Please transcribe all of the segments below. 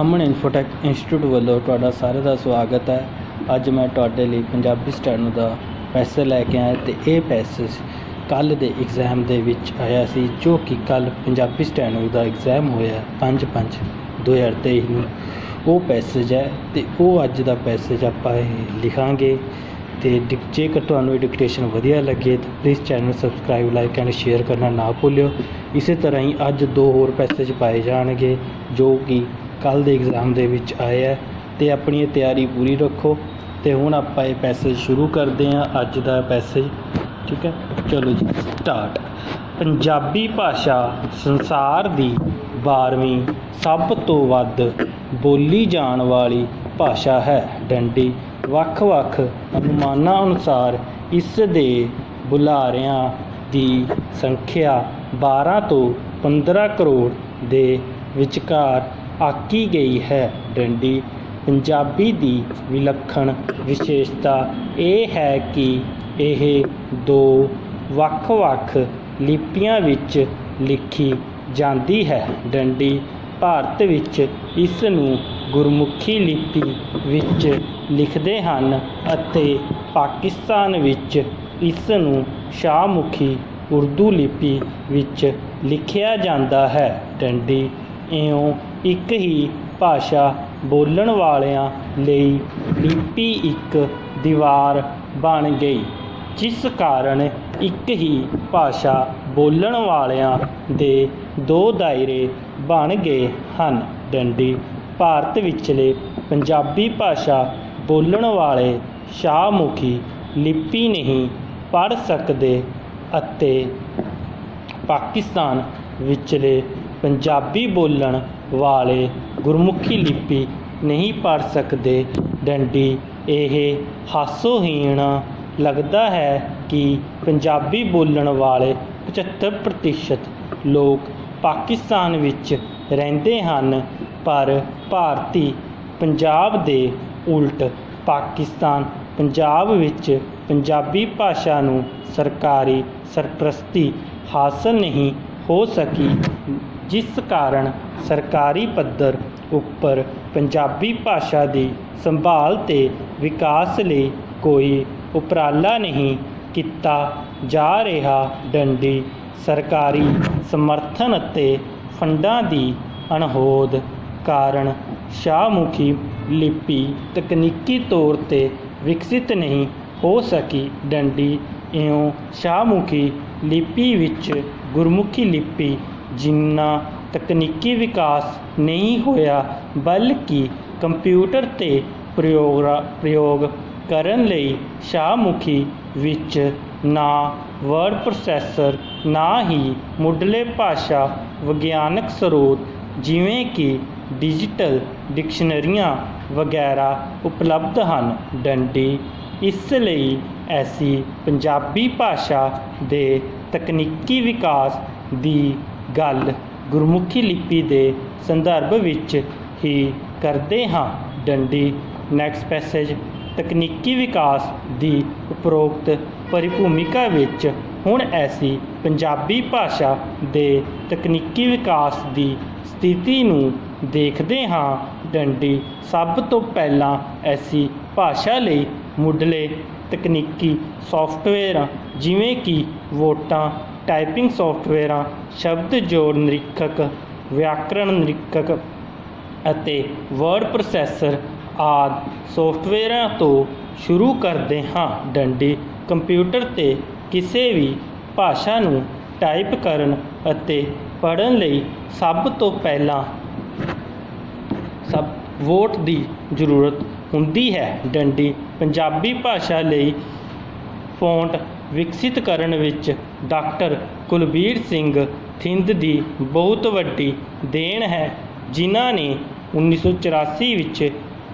ਅਮਨ Infotech institute ਵੱਲੋਂ ਤੁਹਾਡਾ ਸਾਰਿਆਂ ਦਾ ਸਵਾਗਤ ਹੈ। ਅੱਜ ਮੈਂ ਤੁਹਾਡੇ ਲਈ ਪੰਜਾਬੀ ਸਟੈਨੋ ਦਾ ਪੈਸੇ ਲੈ ਕੇ ਆਇਆ ਤੇ ਇਹ ਪੈਸੇ ਕੱਲ ਦੇ ਐਗਜ਼ਾਮ ਦੇ ਵਿੱਚ ਆਇਆ ਸੀ, ਜੋ ਕਿ ਕੱਲ ਪੰਜਾਬੀ ਸਟੈਨੋ ਦਾ ਐਗਜ਼ਾਮ ਹੋਇਆ 5/5 2023 ਨੂੰ। ਉਹ ਪੈਸੇਜ ਹੈ ਤੇ ਉਹ ਅੱਜ ਦਾ ਪੈਸੇਜ ਆਪਾਂ ਇਹ ਲਿਖਾਂਗੇ ਤੇ ਡਿਕ- ਜੇਕਰ ਤੁਹਾਨੂੰ ਇਹ ਡਿਕਟੇਸ਼ਨ ਵਧੀਆ ਲੱਗੇ ਤਾਂ please channel subscribe like and share ਕਰਨਾ ਨਾ ਭੁੱਲਿਓ। ਇਸੇ ਤਰ੍ਹਾਂ ਹੀ ਅੱਜ ਦੋ ਹੋਰ ਪੈਸੇਜ ਪਾਏ ਜਾਣਗੇ, ਜੋ ਕਿ ਕੱਲ ਦੇ ਐਗਜ਼ਾਮ ਦੇ ਵਿੱਚ ਆਏ ਹੈ ਤੇ ਆਪਣੀ ਇਹ ਤਿਆਰੀ ਪੂਰੀ ਰੱਖੋ ਤੇ ਹੁਣ ਆਪਾਂ ਇਹ ਪੈਸੇਜ ਸ਼ੁਰੂ ਕਰਦੇ ਹਾਂ ਅੱਜ ਦਾ ਪੈਸੇਜ ਠੀਕ ਹੈ? ਚਲੋ ਜੀ ਸਟਾਰਟ ਪੰਜਾਬੀ ਭਾਸ਼ਾ ਸੰਸਾਰ ਦੀ 12ਵੀਂ ਸਭ ਤੋਂ ਵੱਧ ਬੋਲੀ ਜਾਣ ਵਾਲੀ ਭਾਸ਼ਾ ਹੈ ਡੰਡੀ। ਵੱਖ-ਵੱਖ ਅਨੁਮਾਨਾਂ ਅਨੁਸਾਰ ਇਸ ਦੇ ਬੁਲਾਰਿਆਂ ਦੀ ਸੰਖਿਆ 12 ਤੋਂ 15 ਕਰੋੜ ਦੇ ਵਿਚਕਾਰ ਆਕੀ ਗਈ ਹੈ। ਡੰਡੀ, ਪੰਜਾਬੀ ਦੀ ਵਿਲੱਖਣ ਵਿਸ਼ੇਸ਼ਤਾ ਇਹ ਹੈ ਕਿ ਇਹ ਦੋ ਵੱਖ-ਵੱਖ ਲਿਪੀਆਂ ਵਿੱਚ ਲਿਖੀ ਜਾਂਦੀ ਹੈ। ਡੰਡੀ ਭਾਰਤ ਵਿੱਚ ਇਸ ਨੂੰ ਗੁਰਮੁਖੀ ਲਿਪੀ ਵਿੱਚ ਲਿਖਦੇ ਹਨ ਅਤੇ ਪਾਕਿਸਤਾਨ ਵਿੱਚ ਇਸ ਨੂੰ ਸ਼ਾਹਮੁਖੀ ਉਰਦੂ ਲਿਪੀ ਵਿੱਚ ਲਿਖਿਆ ਜਾਂਦਾ ਹੈ। ਡੰਡੀ ਇਉਂ ਇੱਕ ਹੀ ਭਾਸ਼ਾ ਬੋਲਣ ਵਾਲਿਆਂ ਲਈ ਲਿਪੀ ਇੱਕ ਦੀਵਾਰ ਬਣ ਗਈ, ਜਿਸ ਕਾਰਨ ਇੱਕ ਹੀ ਭਾਸ਼ਾ ਬੋਲਣ ਵਾਲਿਆਂ ਦੇ ਦੋ ਦਾਇਰੇ ਬਣ ਗਏ ਹਨ। ਡੰਡੀ, ਭਾਰਤ ਵਿਚਲੇ ਪੰਜਾਬੀ ਭਾਸ਼ਾ ਬੋਲਣ ਵਾਲੇ ਸ਼ਾਹਮੁਖੀ ਲਿਪੀ ਨਹੀਂ ਪੜ੍ਹ ਸਕਦੇ ਅਤੇ ਪਾਕਿਸਤਾਨ ਵਿਚਲੇ ਪੰਜਾਬੀ ਬੋਲਣ ਵਾਲੇ ਗੁਰਮੁਖੀ ਲਿਪੀ ਨਹੀਂ ਪੜ੍ਹ ਸਕਦੇ। ਡੰਡੀ, ਇਹ ਹਾਸੋਹੀਣ ਲੱਗਦਾ ਹੈ ਕਿ ਪੰਜਾਬੀ ਬੋਲਣ ਵਾਲੇ 75% ਲੋਕ ਪਾਕਿਸਤਾਨ ਵਿੱਚ ਰਹਿੰਦੇ ਹਨ, ਪਰ ਭਾਰਤੀ ਪੰਜਾਬ ਦੇ ਉਲਟ ਪਾਕਿਸਤਾਨ ਪੰਜਾਬ ਵਿੱਚ ਪੰਜਾਬੀ ਭਾਸ਼ਾ ਨੂੰ ਸਰਕਾਰੀ ਸਰਪ੍ਰਸਤੀ ਹਾਸਲ ਨਹੀਂ ਹੋ ਸਕੀ। ਜਿਸ ਕਾਰਨ ਸਰਕਾਰੀ ਪੱਧਰ ਉੱਪਰ ਪੰਜਾਬੀ ਭਾਸ਼ਾ ਦੀ ਸੰਭਾਲ ਤੇ ਵਿਕਾਸ ਲਈ ਕੋਈ ਉਪਰਾਲਾ ਨਹੀਂ ਕੀਤਾ ਜਾ ਰਿਹਾ, ਡੰਡੀ ਸਰਕਾਰੀ ਸਮਰਥਨ ਅਤੇ ਫੰਡਾਂ ਦੀ ਅਣਹੋਦ ਕਾਰਨ ਸ਼ਾਹਮੁਖੀ ਲਿਪੀ ਤਕਨੀਕੀ ਤੌਰ ਤੇ ਵਿਕਸਿਤ ਨਹੀਂ ਹੋ ਸਕੀ। ਡੰਡੀ ਇਉਂ ਸ਼ਾਹਮੁਖੀ ਲਿਪੀ ਵਿੱਚ ਗੁਰਮੁਖੀ ਲਿਪੀ ਜਿੰਨਾ ਤਕਨੀਕੀ ਵਿਕਾਸ ਨਹੀਂ ਹੋਇਆ, ਬਲਕਿ ਕੰਪਿਊਟਰ ਤੇ ਪ੍ਰਯੋਗ ਪ੍ਰਯੋਗ ਕਰਨ ਲਈ ਸ਼ਾਹਮੁਖੀ ਵਿੱਚ ਨਾ ਵਰਡ ਪ੍ਰੋਸੈਸਰ ਨਾ ਹੀ ਮੁੱਢਲੇ ਭਾਸ਼ਾ ਵਿਗਿਆਨਕ ਸਰੋਤ ਜਿਵੇਂ ਕਿ ਡਿਜੀਟਲ ਡਿਕਸ਼ਨਰੀਆਂ ਵਗੈਰਾ ਉਪਲਬਧ ਹਨ। ਡੰਡੀ, ਇਸ ਲਈ ਐਸੀ ਪੰਜਾਬੀ ਭਾਸ਼ਾ ਦੇ ਤਕਨੀਕੀ ਵਿਕਾਸ ਦੀ ਗੱਲ ਗੁਰਮੁਖੀ ਲਿਪੀ ਦੇ ਸੰਦਰਭ ਵਿੱਚ ਹੀ ਕਰਦੇ ਹਾਂ। ਡੰਡੀ ਨੈਕਸਟ ਪੈਸੇਜ ਤਕਨੀਕੀ ਵਿਕਾਸ ਦੀ ਉਪਰੋਕਤ ਪਰਿਭੂਮਿਕਾ ਵਿੱਚ ਹੁਣ ਐਸੀ ਪੰਜਾਬੀ ਭਾਸ਼ਾ ਦੇ ਤਕਨੀਕੀ ਵਿਕਾਸ ਦੀ ਸਥਿਤੀ ਨੂੰ ਦੇਖਦੇ ਹਾਂ। ਡੰਡੀ, ਸਭ ਤੋਂ ਪਹਿਲਾਂ ਐਸੀ ਭਾਸ਼ਾ ਲਈ ਮੁੱਢਲੇ ਤਕਨੀਕੀ ਸੌਫਟਵੇਅਰ ਜਿਵੇਂ ਕਿ ਵੋਟਾਂ ਟਾਈਪਿੰਗ ਸੌਫਟਵੇਅਰਾਂ, ਸ਼ਬਦ ਜੋੜ ਨਿਰੀਖਕ, ਵਿਆਕਰਣ ਨਿਰੀਖਕ ਅਤੇ ਵਰਡ ਪ੍ਰੋਸੈਸਰ ਆਦਿ ਸੌਫਟਵੇਅਰਾਂ ਤੋਂ ਸ਼ੁਰੂ ਕਰਦੇ ਹਾਂ। ਡੰਡੀ ਕੰਪਿਊਟਰ ਤੇ ਕਿਸੇ ਵੀ ਭਾਸ਼ਾ ਨੂੰ ਟਾਈਪ ਕਰਨ ਅਤੇ ਪੜ੍ਹਨ ਲਈ ਸਭ ਤੋਂ ਪਹਿਲਾਂ ਸਭ ਵੋਟ ਦੀ ਜ਼ਰੂਰਤ ਹੁੰਦੀ ਹੈ। ਡੰਡੀ ਪੰਜਾਬੀ ਭਾਸ਼ਾ ਲਈ ਫੌਂਟ ਵਿਕਸਿਤ ਕਰਨ ਵਿੱਚ ਡਾਕਟਰ ਕੁਲਬੀਰ ਸਿੰਘ ਥਿੰਦ ਦੀ ਬਹੁਤ ਵੱਡੀ ਦੇਣ ਹੈ, ਜਿਨ੍ਹਾਂ ਨੇ 1984 ਵਿੱਚ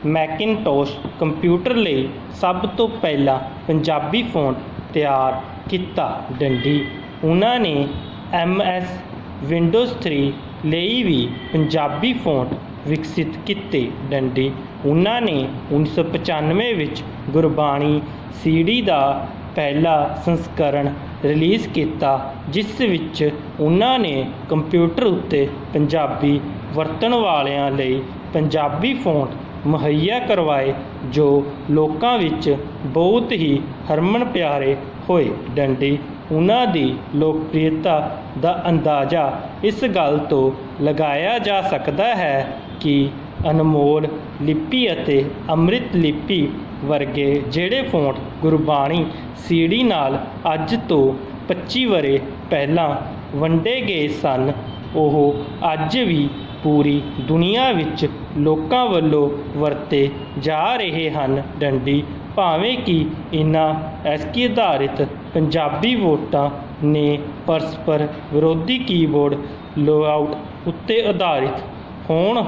ਮੈਕਿਨਟੋਸ਼ ਕੰਪਿਊਟਰ ਲਈ ਸਭ ਤੋਂ ਪਹਿਲਾਂ ਪੰਜਾਬੀ ਫੋਨ ਤਿਆਰ ਕੀਤਾ ਡੰਡੀ। ਉਹਨਾਂ ਨੇ ਐਮਐਸ ਵਿੰਡੋਜ਼ 3 ਲਈ ਵੀ ਪੰਜਾਬੀ ਫੌਂਟ ਵਿਕਸਿਤ ਕੀਤੇ ਡੰਡੀ। ਉਹਨਾਂ ਨੇ 1995 ਵਿੱਚ ਗੁਰਬਾਣੀ ਸੀਡੀ ਦਾ ਪਹਿਲਾ ਸੰਸਕਰਣ ਰਿਲੀਜ਼ ਕੀਤਾ, ਜਿਸ ਵਿੱਚ ਉਹਨਾਂ ਨੇ ਕੰਪਿਊਟਰ ਉੱਤੇ ਪੰਜਾਬੀ ਵਰਤਣ ਵਾਲਿਆਂ ਲਈ ਪੰਜਾਬੀ ਫੌਂਟ ਮੁਹੱਈਆ ਕਰਵਾਏ, ਜੋ ਲੋਕਾਂ ਵਿੱਚ ਬਹੁਤ ਹੀ ਹਰਮਨ ਪਿਆਰੇ ਹੋਏ। ਡੰਡੀ, ਉਹਨਾਂ ਦੀ ਲੋਕਪ੍ਰਿਯਤਾ ਦਾ ਅੰਦਾਜ਼ਾ ਇਸ ਗੱਲ ਤੋਂ ਲਗਾਇਆ ਜਾ ਸਕਦਾ ਹੈ ਕਿ ਅਨਮੋਲ ਲਿਪੀ ਅਤੇ ਅੰਮ੍ਰਿਤ ਲਿਪੀ ਵਰਗੇ ਜਿਹੜੇ ਫੌਂਟ ਗੁਰਬਾਣੀ ਸੀੜੀ ਨਾਲ ਅੱਜ ਤੋਂ 25 ਵਰੇ ਪਹਿਲਾਂ ਵੰਡੇ ਗਏ ਸਨ, ਉਹ ਅੱਜ ਵੀ ਪੂਰੀ ਦੁਨੀਆ ਵਿੱਚ ਲੋਕਾਂ ਵੱਲੋਂ ਵਰਤੇ ਜਾ ਰਹੇ ਹਨ। ਡੰਡੀ, ਭਾਵੇਂ ਕਿ ਇਨ੍ਹਾਂ ਐਸਕੀ ਆਧਾਰਿਤ ਪੰਜਾਬੀ ਵੋਟਾਂ ਨੇ ਪਰਸਪਰ ਵਿਰੋਧੀ ਕੀਬੋਰਡ ਲੋਆਊਟ ਉੱਤੇ ਆਧਾਰਿਤ ਹੋਣ।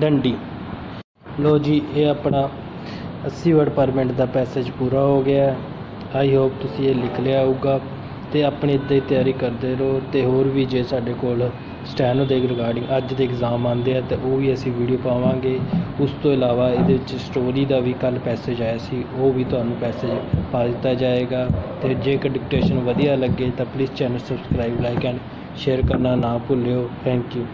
ਡੰਡੀ। ਲੋ ਜੀ, ਇਹ ਆਪਣਾ 80 ਵਰਡ ਪਰ ਮਿੰਟ ਦਾ ਪੈਸੇਜ ਪੂਰਾ ਹੋ ਗਿਆ ਆਈ ਹੋਪ ਤੁਸੀਂ ਇਹ ਲਿਖ ਲਿਆ ਹੋਊਗਾ ਤੇ ਆਪਣੀ ਇੱਦਾਂ ਹੀ ਤਿਆਰੀ ਕਰਦੇ ਰਹੋ ਤੇ ਹੋਰ ਵੀ ਜੇ ਸਾਡੇ ਕੋਲ ਸਟੈਨੋ ਦੇ ਰਿਗਾਰਡਿੰਗ ਅੱਜ ਦੇ ਐਗਜ਼ਾਮ ਆਉਂਦੇ ਆ ਤੇ ਉਹ ਵੀ ਅਸੀਂ ਵੀਡੀਓ ਪਾਵਾਂਗੇ। ਉਸ ਤੋਂ ਇਲਾਵਾ ਇਹਦੇ ਵਿੱਚ ਸਟੋਰੀ ਦਾ ਵੀ ਕੱਲ ਪੈਸੇਜ ਆਇਆ ਸੀ, ਉਹ ਵੀ ਤੁਹਾਨੂੰ ਪੈਸੇਜ ਪਾ ਦਿੱਤਾ ਜਾਏਗਾ। ਤੇ ਜੇਕਰ ਡਿਕਟੇਸ਼ਨ ਵਧੀਆ ਲੱਗੇ ਤਾਂ please channel subscribe like and share ਕਰਨਾ ਨਾ ਭੁੱਲਿਓ। Thank you